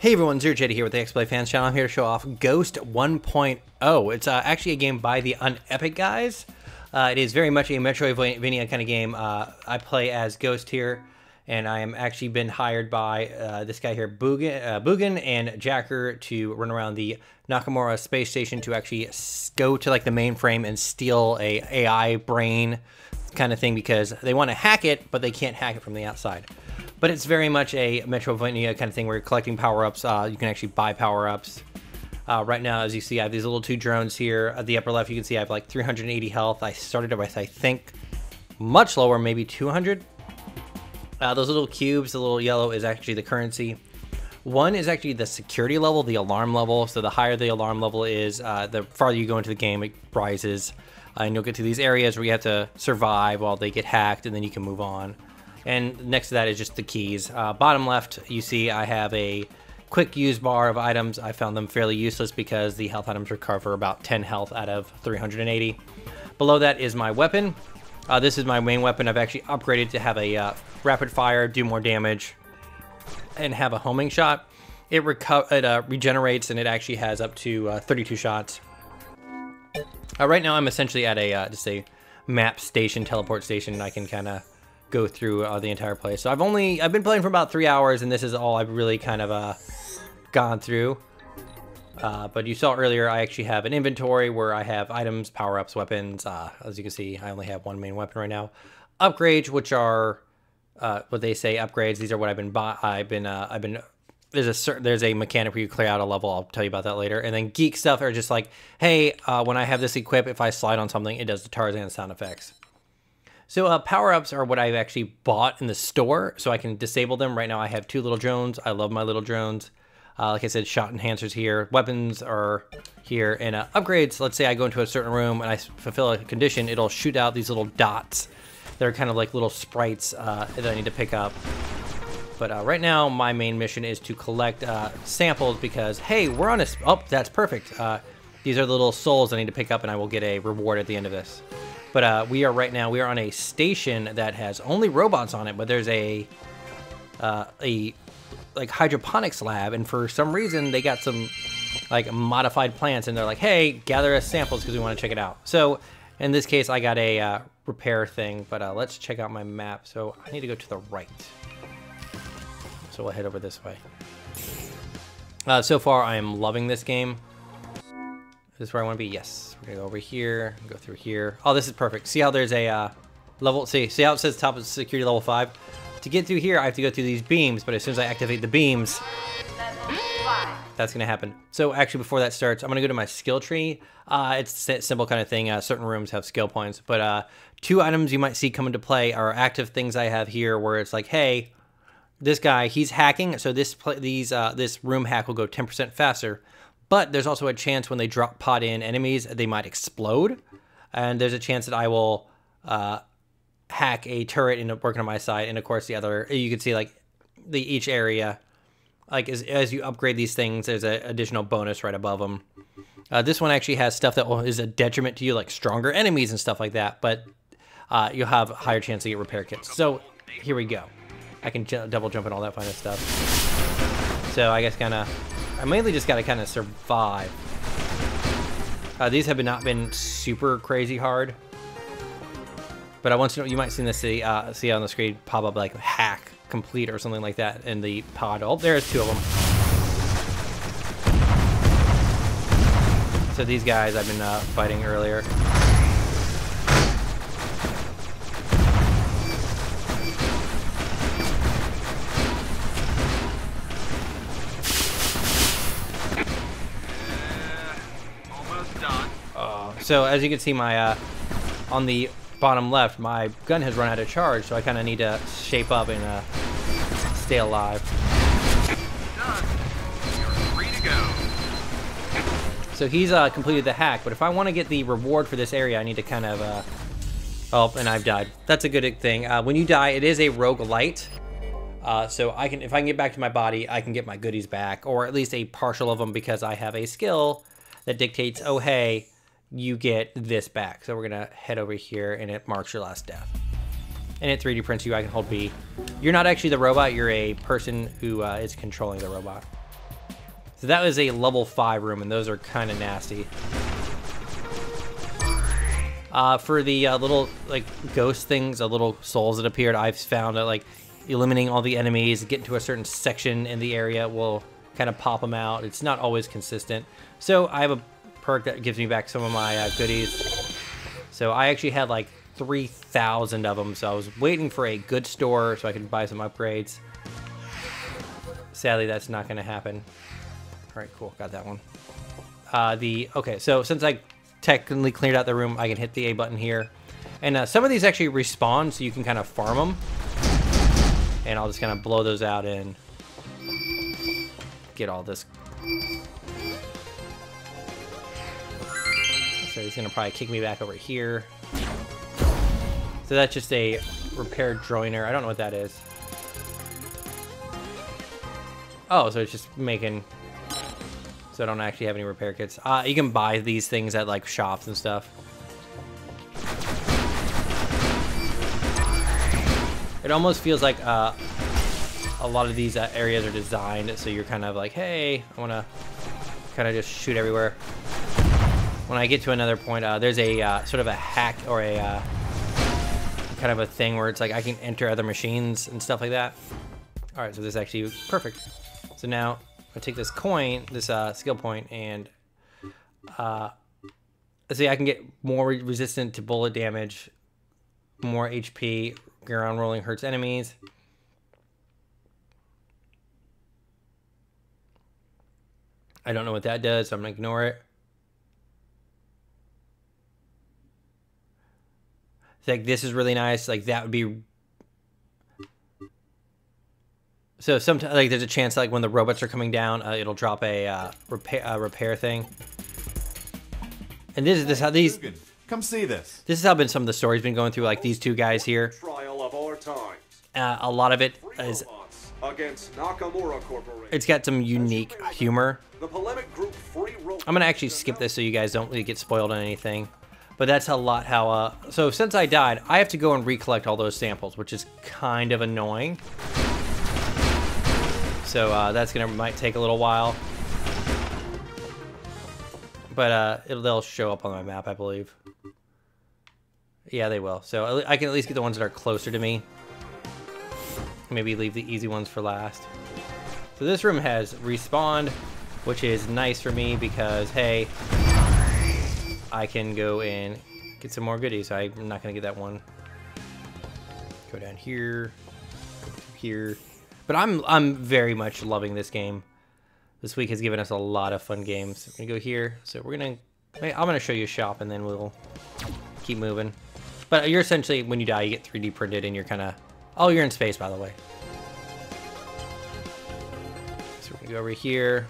Hey everyone, Zero Jetty here with the XBLA Fans channel. I'm here to show off Ghost 1.0. It's uh, actually a game by the Unepic guys. Uh, it is very much a Metroidvania kind of game. Uh, I play as Ghost here, and I am actually been hired by uh, this guy here, Boogan, uh, Boogan and Jacker, to run around the Nakamura space station to actually go to like the mainframe and steal a AI brain kind of thing because they want to hack it, but they can't hack it from the outside. But it's very much a Metroidvania kind of thing where you're collecting power-ups. Uh, you can actually buy power-ups. Uh, right now, as you see, I have these little two drones here. At the upper left, you can see I have like 380 health. I started with, I think, much lower, maybe 200. Uh, those little cubes, the little yellow, is actually the currency. One is actually the security level, the alarm level. So the higher the alarm level is, uh, the farther you go into the game, it rises. And you'll get to these areas where you have to survive while they get hacked, and then you can move on. And next to that is just the keys. Uh, bottom left, you see I have a quick use bar of items. I found them fairly useless because the health items recover about 10 health out of 380. Below that is my weapon. Uh, this is my main weapon. I've actually upgraded to have a uh, rapid fire, do more damage, and have a homing shot. It, it uh, regenerates and it actually has up to uh, 32 shots. Uh, right now I'm essentially at a uh, just a map station, teleport station, and I can kind of go through uh, the entire place. So I've only I've been playing for about three hours, and this is all I've really kind of uh, gone through. Uh, but you saw earlier, I actually have an inventory where I have items, power-ups, weapons. Uh, as you can see, I only have one main weapon right now. Upgrades, which are uh, what they say upgrades. These are what I've been bought. I've been uh, I've been there's a certain there's a mechanic where you clear out a level. I'll tell you about that later. And then geek stuff are just like, hey, uh, when I have this equip, if I slide on something, it does the Tarzan sound effects. So uh, power-ups are what I've actually bought in the store, so I can disable them. Right now I have two little drones. I love my little drones. Uh, like I said, shot enhancers here. Weapons are here. And uh, upgrades, let's say I go into a certain room and I fulfill a condition, it'll shoot out these little dots. They're kind of like little sprites uh, that I need to pick up. But uh, right now, my main mission is to collect uh, samples because, hey, we're on a... Oh, that's perfect. Uh, these are the little souls I need to pick up and I will get a reward at the end of this. But uh, we are right now, we are on a station that has only robots on it, but there's a, uh, a like hydroponics lab. And for some reason they got some like modified plants and they're like, hey, gather us samples because we want to check it out. So in this case, I got a uh, repair thing, but uh, let's check out my map. So I need to go to the right. So we'll head over this way. Uh, so far, I am loving this game. Is this where I want to be? Yes. We're gonna go over here, go through here. Oh, this is perfect. See how there's a uh, level, see, see how it says top of security level five? To get through here, I have to go through these beams, but as soon as I activate the beams, that's gonna happen. So actually before that starts, I'm gonna go to my skill tree. Uh, it's a simple kind of thing. Uh, certain rooms have skill points, but uh, two items you might see come into play are active things I have here where it's like, hey, this guy, he's hacking, so this these uh, this room hack will go 10% faster. But there's also a chance when they drop pod in enemies, they might explode. And there's a chance that I will uh, hack a turret and working on my side. And of course, the other, you can see like the each area, like as, as you upgrade these things, there's an additional bonus right above them. Uh, this one actually has stuff that is a detriment to you, like stronger enemies and stuff like that. But uh, you'll have a higher chance to get repair kits. So here we go. I can double jump and all that kind of stuff. So I guess kind of I mainly just got to kind of survive. Uh, these have not been super crazy hard. But I want to know, you might see this see, uh, see on the screen pop up like hack complete or something like that in the pod. Oh, there's two of them. So these guys I've been uh, fighting earlier. So as you can see, my uh, on the bottom left, my gun has run out of charge, so I kind of need to shape up and uh, stay alive. So he's uh, completed the hack, but if I want to get the reward for this area, I need to kind of... Uh... Oh, and I've died. That's a good thing. Uh, when you die, it is a roguelite. Uh, so I can, if I can get back to my body, I can get my goodies back, or at least a partial of them because I have a skill that dictates, oh hey, you get this back. So we're gonna head over here and it marks your last death. And it 3D prints you, I can hold B. You're not actually the robot, you're a person who uh, is controlling the robot. So that was a level 5 room, and those are kind of nasty. Uh, for the uh, little, like, ghost things, the little souls that appeared, I've found that, like, eliminating all the enemies, getting to a certain section in the area will kind of pop them out. It's not always consistent. So I have a perk that gives me back some of my uh, goodies. So I actually had, like, 3,000 of them, so I was waiting for a good store so I could buy some upgrades. Sadly, that's not going to happen. All right, cool. Got that one. Uh, the Okay, so since I technically cleared out the room, I can hit the A button here. And uh, some of these actually respawn, so you can kind of farm them. And I'll just kind of blow those out and get all this. So he's to probably kick me back over here. So that's just a repair joiner. I don't know what that is. Oh, so it's just making... So I don't actually have any repair kits. Uh, you can buy these things at, like, shops and stuff. It almost feels like uh, a lot of these uh, areas are designed so you're kind of like, hey, I want to kind of just shoot everywhere. When I get to another point, uh, there's a uh, sort of a hack or a uh, kind of a thing where it's like I can enter other machines and stuff like that. All right, so this is actually perfect. So now I take this coin, this uh, skill point, and uh, see I can get more resistant to bullet damage, more HP, ground rolling hurts enemies. I don't know what that does, so I'm gonna ignore it. Like this is really nice. Like that would be. So sometimes like there's a chance like when the robots are coming down, uh, it'll drop a uh, repair uh, repair thing. And this is this how these. Come see this. This is how been some of the stories been going through like these two guys here. Trial of our times. Uh, a lot of it is. Against Nakamura Corporation. It's got some unique humor. The polemic group Free I'm gonna actually skip this so you guys don't really get spoiled on anything. But that's a lot how, uh, so since I died, I have to go and recollect all those samples, which is kind of annoying. So uh, that's gonna, might take a little while. But uh, they'll show up on my map, I believe. Yeah, they will. So I can at least get the ones that are closer to me. Maybe leave the easy ones for last. So this room has respawned, which is nice for me because, hey, I can go and get some more goodies. I'm not going to get that one. Go down here, here. But I'm I'm very much loving this game. This week has given us a lot of fun games. I'm gonna go here. So we're gonna, I'm gonna show you a shop and then we'll keep moving. But you're essentially, when you die, you get 3D printed and you're kind of, oh, you're in space, by the way. So we're gonna go over here.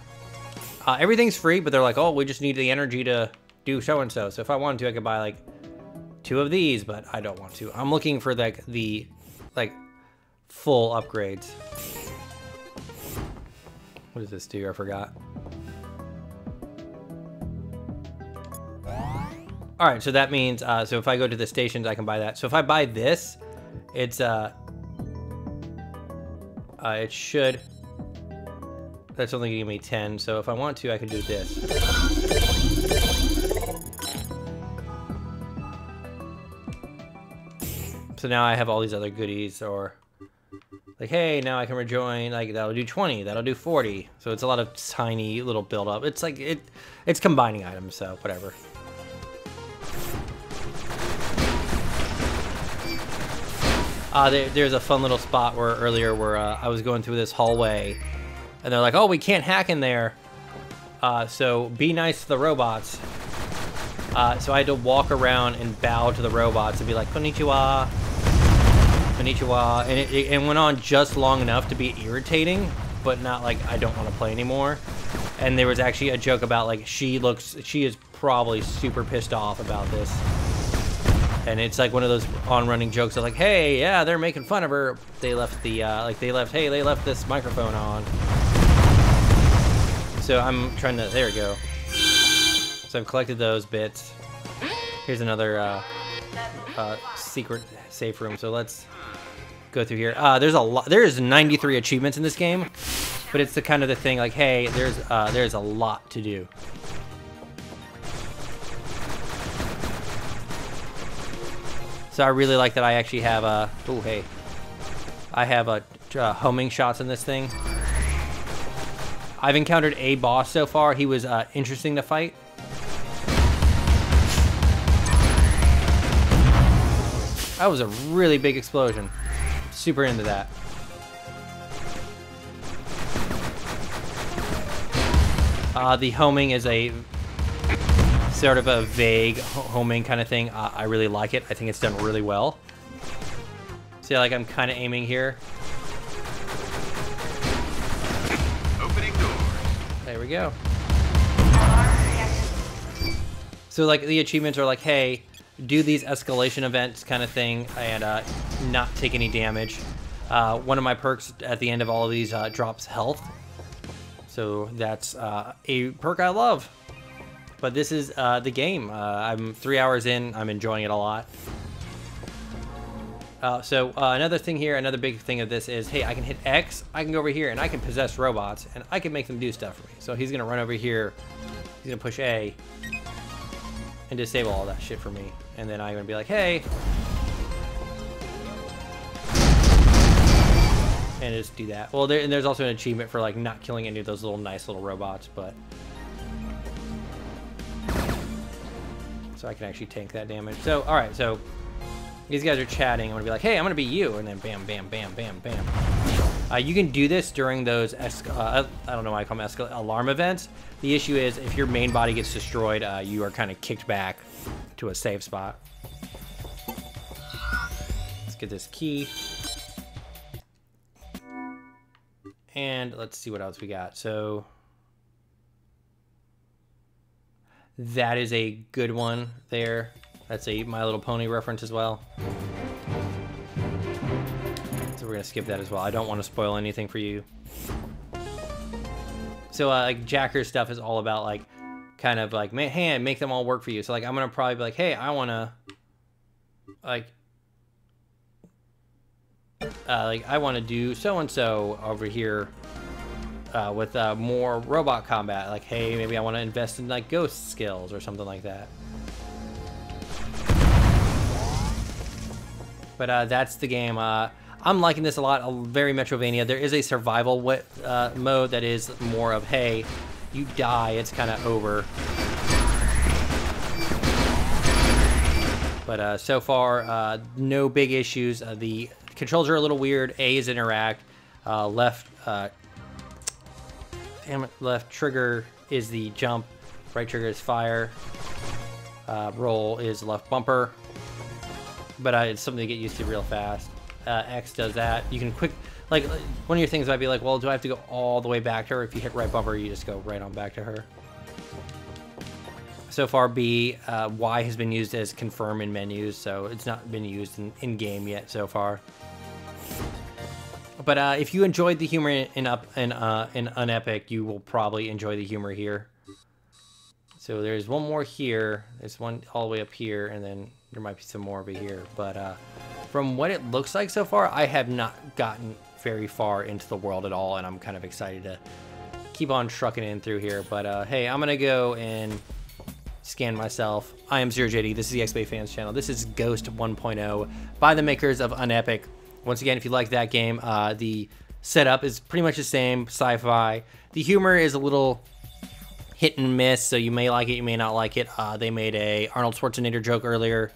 Uh, everything's free, but they're like, oh, we just need the energy to do so and so. So if I wanted to, I could buy like two of these, but I don't want to. I'm looking for like the like full upgrades. What does this do? I forgot. All right, so that means, uh, so if I go to the stations, I can buy that. So if I buy this, it's, uh, uh it should, that's only give me 10. So if I want to, I can do this. So now I have all these other goodies or like, hey, now I can rejoin, like that'll do 20, that'll do 40. So it's a lot of tiny little build up. It's like, it, it's combining items, so whatever. Uh, there, there's a fun little spot where earlier where uh, I was going through this hallway and they're like, oh, we can't hack in there. Uh, so be nice to the robots. Uh, so I had to walk around and bow to the robots and be like, konnichiwa, Konnichiwa, and it, it, it, went on just long enough to be irritating, but not like I don't want to play anymore. And there was actually a joke about like she looks, she is probably super pissed off about this. And it's like one of those on-running jokes of like, hey, yeah, they're making fun of her. They left the, uh, like they left, hey, they left this microphone on. So I'm trying to, there we go. So I've collected those bits. Here's another uh, uh, secret safe room. So let's go through here. Uh, there's a lot. There's 93 achievements in this game. but it's the kind of the thing like, hey, there's uh, there's a lot to do. So I really like that I actually have a, oh hey, I have a uh, homing shots in this thing. I've encountered a boss so far. He was uh, interesting to fight. That was a really big explosion. Super into that. Uh, the homing is a sort of a vague homing kind of thing. Uh, I really like it. I think it's done really well. See, like I'm kind of aiming here. Opening doors. There we go. So like the achievements are like, hey, do these escalation events kind of thing and uh, not take any damage. Uh, one of my perks at the end of all of these uh, drops health. So that's uh, a perk I love. But this is uh, the game. Uh, I'm three hours in. I'm enjoying it a lot. Uh, so another thing here, another big thing of this is, hey, I can hit X, I can go over here, and I can possess robots, and I can make them do stuff for me. So he's gonna run over here, he's gonna push A, and disable all that shit for me. And then I'm gonna be like, hey, and just do that. Well, there, and there's also an achievement for like not killing any of those little nice little robots, but so I can actually tank that damage. So, all right, so these guys are chatting. I'm gonna be like, hey, I'm gonna be you, and then bam, bam, bam, bam, bam. Uh, you can do this during those, uh, I don't know why I call them alarm events. The issue is if your main body gets destroyed, uh, you are kind of kicked back to a safe spot. Let's get this key. And let's see what else we got. So that is a good one there. That's a My Little Pony reference as well. We're gonna skip that as well. I don't want to spoil anything for you. So uh, like Jacker stuff is all about like kind of like hey make them all work for you. So like I'm gonna probably be like hey I wanna like uh, like I want to do so and so over here uh, with uh, more robot combat. Like, hey, maybe I want to invest in like ghost skills or something like that. But uh, that's the game. Uh, I'm liking this a lot. Very Metroidvania. There is a survival uh, mode that is more of, hey, you die, it's kind of over. But uh, so far, no big issues. the controls are a little weird. A is interact. left damn it, left trigger is the jump, right trigger is fire, uh, roll is left bumper, but uh, it's something to get used to real fast. Uh, X does that. You can quick, like, one of your things might be like, well, do I have to go all the way back to her? If you hit right bumper, you just go right on back to her. So far, B, uh, Y has been used as confirm in menus, so it's not been used in, in game yet so far. But uh, if you enjoyed the humor in up in uh, in Unepic, you will probably enjoy the humor here. So there's one more here. There's one all the way up here, and then there might be some more over here. But uh, from what it looks like so far, I have not gotten very far into the world at all, and I'm kind of excited to keep on trucking in through here. But uh, hey, I'm gonna go and scan myself. I am Zero JD. This is the XBLA Fans channel. This is Ghost 1.0 by the makers of Unepic. Once again, if you like that game, uh, the setup is pretty much the same, sci-fi. The humor is a little hit and miss, so you may like it, you may not like it. Uh, they made a Arnold Schwarzenegger joke earlier.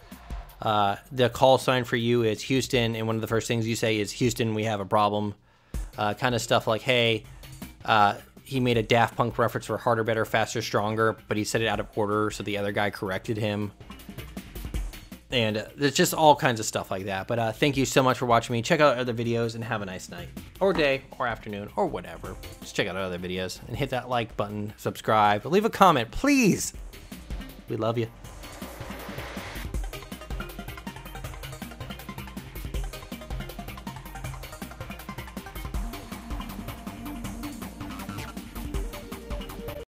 Uh, the call sign for you is Houston, and one of the first things you say is, Houston, we have a problem. Uh, kind of stuff like, hey, uh, he made a Daft Punk reference for harder, better, faster, stronger, but he said it out of order, so the other guy corrected him and uh, there's just all kinds of stuff like that. But uh, thank you so much for watching me. Check out other videos and have a nice night, or day, or afternoon, or whatever. Just check out other videos and hit that like button, subscribe, leave a comment, please. We love you.